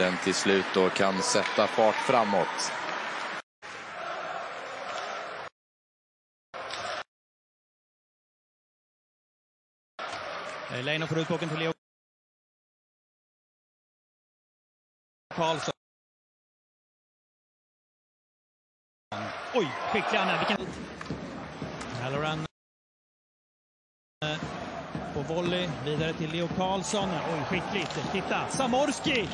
den till slut och kan sätta fart framåt. Eh, Leino får ut pucken till Leo Karlsson. Oj, skicklig han är. Vilken... Halloran eh, på volley, vidare till Leo Karlsson. Oj, skickligt. Titta, Samorski!